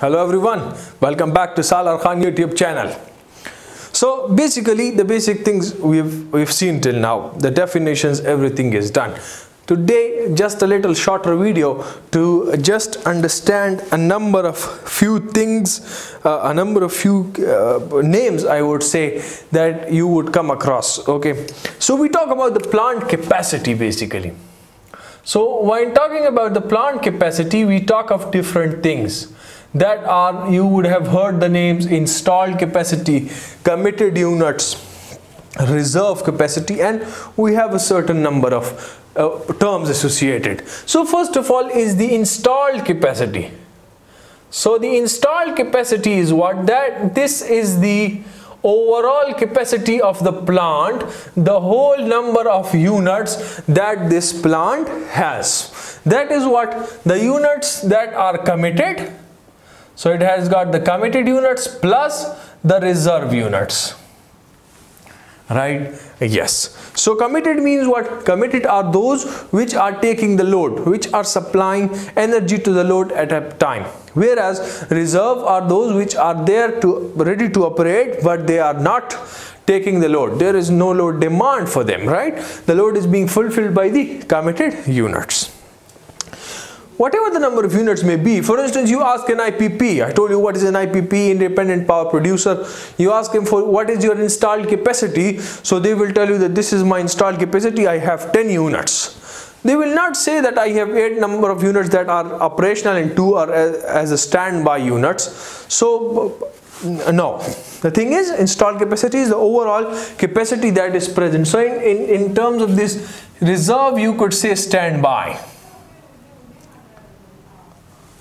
Hello everyone, welcome back to Salaar Khan YouTube channel. So basically the basic things we've, we've seen till now, the definitions, everything is done. Today just a little shorter video to just understand a number of few things, uh, a number of few uh, names I would say that you would come across. Okay, so we talk about the plant capacity basically. So when talking about the plant capacity, we talk of different things that are, you would have heard the names installed capacity, committed units, reserve capacity and we have a certain number of uh, terms associated. So first of all is the installed capacity. So the installed capacity is what that this is the overall capacity of the plant the whole number of units that this plant has that is what the units that are committed so it has got the committed units plus the reserve units. Right? Yes. So committed means what? Committed are those which are taking the load which are supplying energy to the load at a time. Whereas reserve are those which are there to ready to operate but they are not taking the load. There is no load demand for them right? The load is being fulfilled by the committed units whatever the number of units may be. For instance you ask an IPP I told you what is an IPP independent power producer. You ask him for what is your installed capacity. So they will tell you that this is my installed capacity. I have 10 units. They will not say that I have 8 number of units that are operational and 2 are as a standby units. So uh, no. The thing is installed capacity is the overall capacity that is present. So in, in, in terms of this reserve you could say standby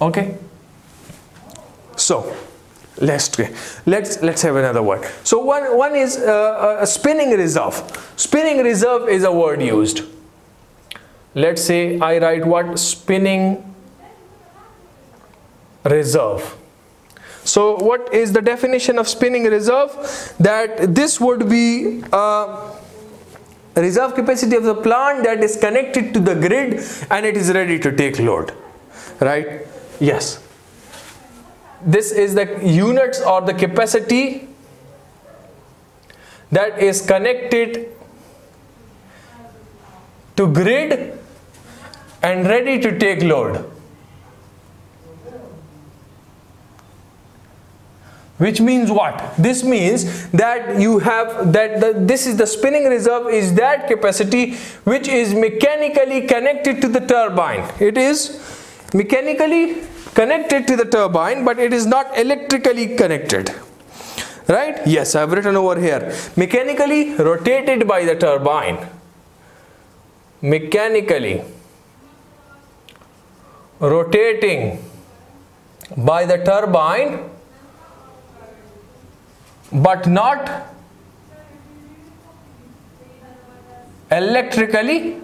okay. So let's let's let's have another word. So one one is uh, a spinning reserve. Spinning reserve is a word used. Let's say i write what? Spinning reserve. So what is the definition of spinning reserve? That this would be uh, reserve capacity of the plant that is connected to the grid and it is ready to take load. Right Yes. This is the units or the capacity that is connected to grid and ready to take load. which means what this means that you have that the, this is the spinning reserve is that capacity which is mechanically connected to the turbine it is mechanically connected to the turbine but it is not electrically connected. Right? Yes I have written over here. Mechanically rotated by the turbine. Mechanically rotating by the turbine but not electrically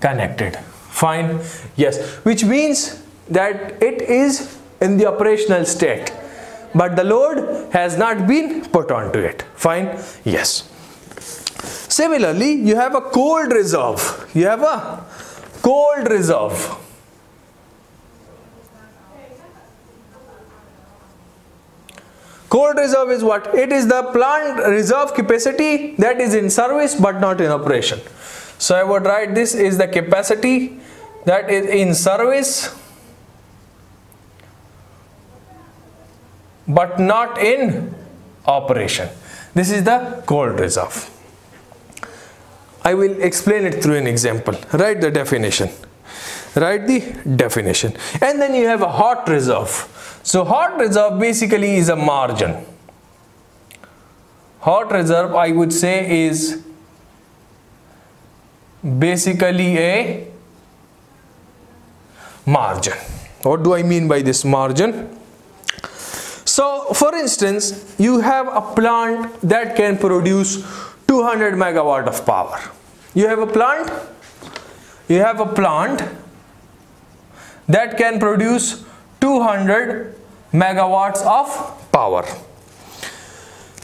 connected fine. Yes. Which means that it is in the operational state but the load has not been put onto it. Fine. Yes. Similarly you have a cold reserve. You have a cold reserve. Cold reserve is what? It is the plant reserve capacity that is in service but not in operation. So i would write this is the capacity that is in service but not in operation. This is the cold reserve. I will explain it through an example. Write the definition. Write the definition. And then you have a hot reserve. So hot reserve basically is a margin. Hot reserve I would say is basically a margin. What do I mean by this margin? So for instance, you have a plant that can produce 200 megawatt of power. You have a plant, you have a plant that can produce 200 megawatts of power.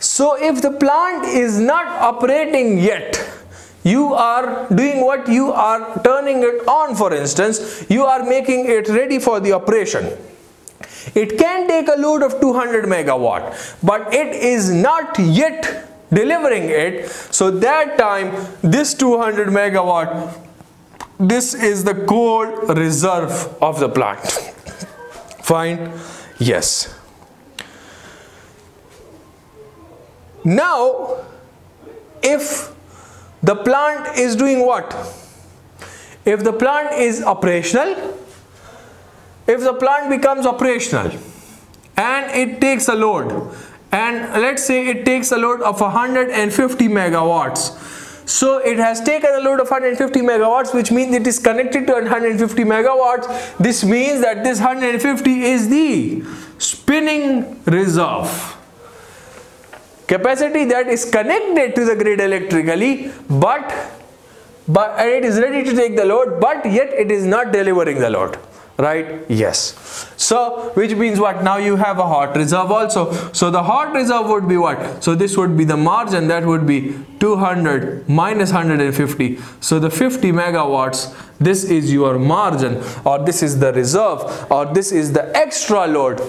So if the plant is not operating yet, you are doing what you are turning it on for instance. You are making it ready for the operation. It can take a load of 200 megawatt but it is not yet delivering it. So that time this 200 megawatt this is the cold reserve of the plant. Fine? Yes. Now if the plant is doing what? If the plant is operational if the plant becomes operational and it takes a load and let's say it takes a load of 150 megawatts so it has taken a load of 150 megawatts which means it is connected to 150 megawatts. This means that this 150 is the spinning reserve capacity that is connected to the grid electrically but but it is ready to take the load but yet it is not delivering the load right? Yes. So which means what? Now you have a hot reserve also. So the hot reserve would be what? So this would be the margin that would be 200 minus 150 so the 50 megawatts this is your margin or this is the reserve or this is the extra load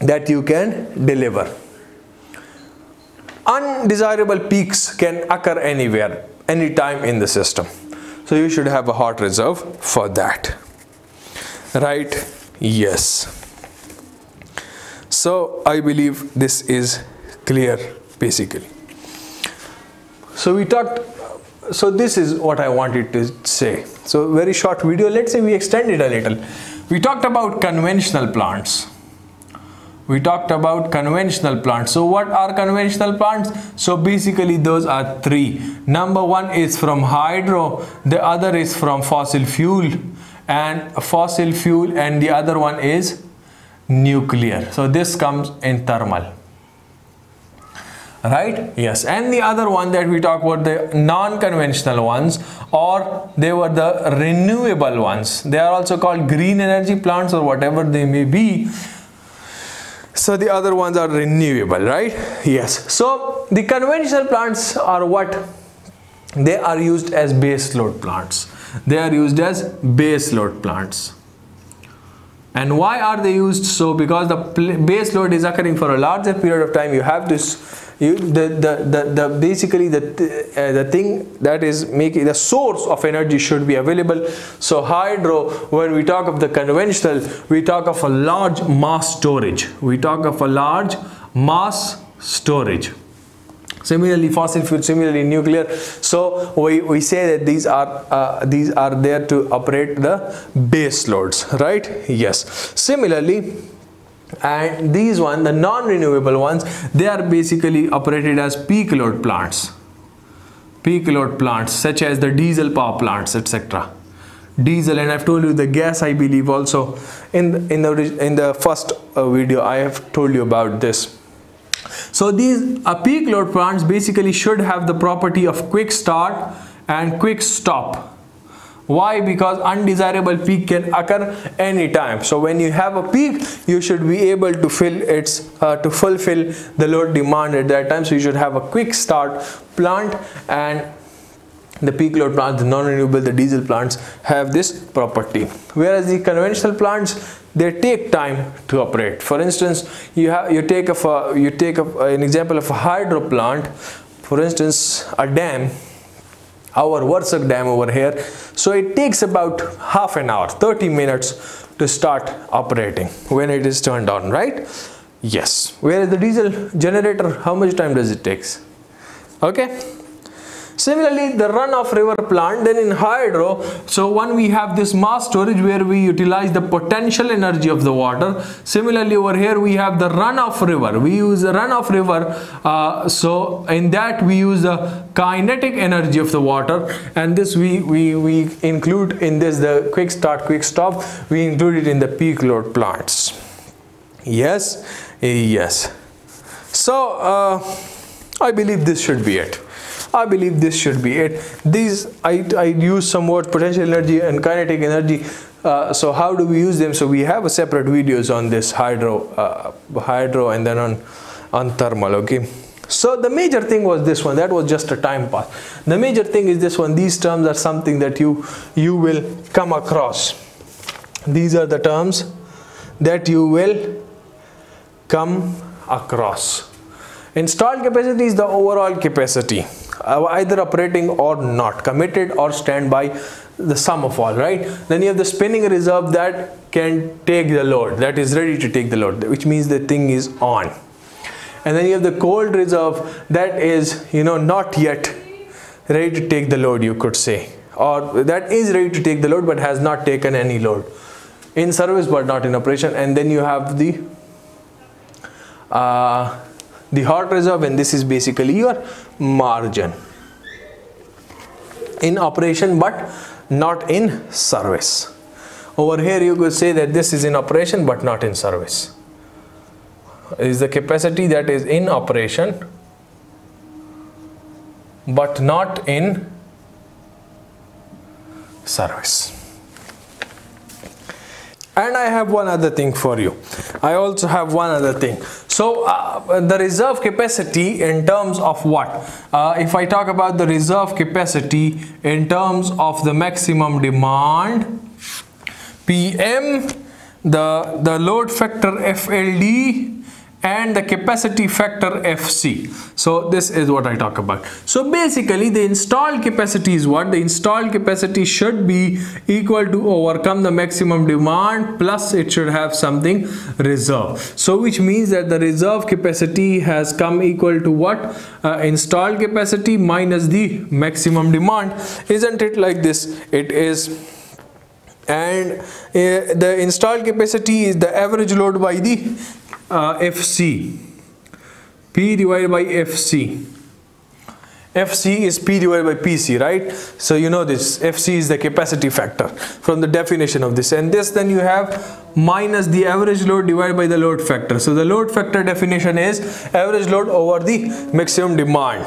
that you can deliver undesirable peaks can occur anywhere anytime in the system. So you should have a hot reserve for that. Right? Yes. So i believe this is clear basically. So we talked so this is what i wanted to say. So very short video. Let's say we extend it a little. We talked about conventional plants we talked about conventional plants. So what are conventional plants? So basically those are three. Number one is from hydro the other is from fossil fuel and fossil fuel and the other one is nuclear. So this comes in thermal. Right? Yes. And the other one that we talk about the non-conventional ones or they were the renewable ones. They are also called green energy plants or whatever they may be so the other ones are renewable right? Yes. So the conventional plants are what? They are used as base load plants. They are used as base load plants. And why are they used? So because the base load is occurring for a larger period of time. You have this you, the, the, the, the basically the, uh, the thing that is making the source of energy should be available. So hydro when we talk of the conventional we talk of a large mass storage. We talk of a large mass storage. Similarly fossil fuel similarly nuclear. So we, we say that these are uh, these are there to operate the base loads right? Yes. Similarly and these one the non-renewable ones they are basically operated as peak load plants. Peak load plants such as the diesel power plants etc diesel and i've told you the gas i believe also. In in the in the first uh, video i have told you about this. So these uh, peak load plants basically should have the property of quick start and quick stop why? Because undesirable peak can occur anytime. So when you have a peak you should be able to fill its uh, to fulfill the load demand at that time. So you should have a quick start plant and the peak load plants the non-renewable the diesel plants have this property. Whereas the conventional plants they take time to operate. For instance you have you take a you take a, an example of a hydro plant. For instance a dam our Warsak dam over here. So it takes about half an hour, 30 minutes to start operating when it is turned on, right? Yes. Whereas the diesel generator, how much time does it take? Okay. Similarly, the run-off river plant, then in hydro, so one we have this mass storage where we utilize the potential energy of the water. Similarly, over here we have the run-off river. We use the run-off river, uh, so in that we use the kinetic energy of the water and this we, we, we include in this the quick start, quick stop, we include it in the peak load plants. Yes, yes. So, uh, I believe this should be it. I believe this should be it. These I, I use some words potential energy and kinetic energy. Uh, so how do we use them? So we have a separate videos on this hydro, uh, hydro and then on, on thermal. Okay. So the major thing was this one. That was just a time pass. The major thing is this one. These terms are something that you you will come across. These are the terms that you will come across. Installed capacity is the overall capacity either operating or not committed or standby the sum of all right? Then you have the spinning reserve that can take the load that is ready to take the load which means the thing is on. And then you have the cold reserve that is you know not yet ready to take the load you could say. Or that is ready to take the load but has not taken any load. In service but not in operation. And then you have the uh, the hot reserve and this is basically your margin in operation but not in service. Over here you could say that this is in operation but not in service. Is the capacity that is in operation but not in service and I have one other thing for you. I also have one other thing. So uh, the reserve capacity in terms of what? Uh, if I talk about the reserve capacity in terms of the maximum demand PM the the load factor FLD and the capacity factor FC. So this is what I talk about. So basically the installed capacity is what? The installed capacity should be equal to overcome the maximum demand plus it should have something reserve. So which means that the reserve capacity has come equal to what? Uh, installed capacity minus the maximum demand. Isn't it like this? It is and uh, the installed capacity is the average load by the uh, FC P divided by FC FC is P divided by PC right? So you know this FC is the capacity factor from the definition of this. And this then you have minus the average load divided by the load factor. So the load factor definition is average load over the maximum demand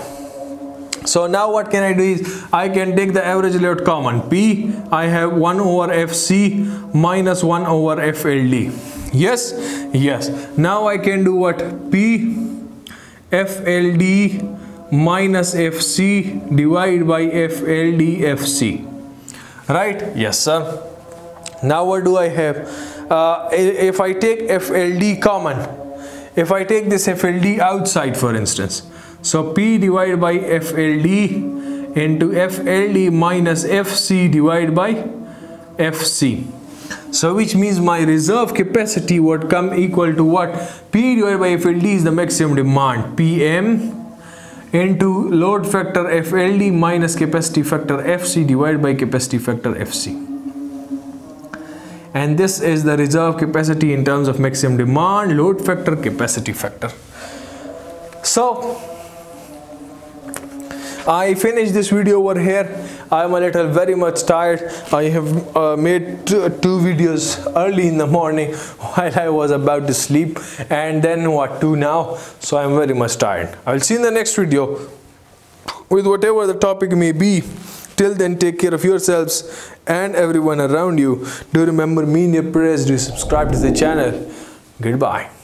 so now what can I do is I can take the average load common P I have 1 over FC minus 1 over FLD yes? Yes. Now I can do what? P FLD minus FC divided by FLD FC right? Yes sir. Now what do I have? Uh, if I take FLD common if I take this FLD outside for instance so P divided by FLD into FLD minus FC divided by FC so which means my reserve capacity would come equal to what? P divided by FLD is the maximum demand. PM into load factor FLD minus capacity factor FC divided by capacity factor FC. And this is the reserve capacity in terms of maximum demand, load factor, capacity factor. So I finished this video over here. I'm a little very much tired. I have uh, made two, videos early in the morning while I was about to sleep and then what two now. So I'm very much tired. I'll see you in the next video with whatever the topic may be. Till then take care of yourselves and everyone around you. Do remember me in your prayers. Do subscribe to the channel. Goodbye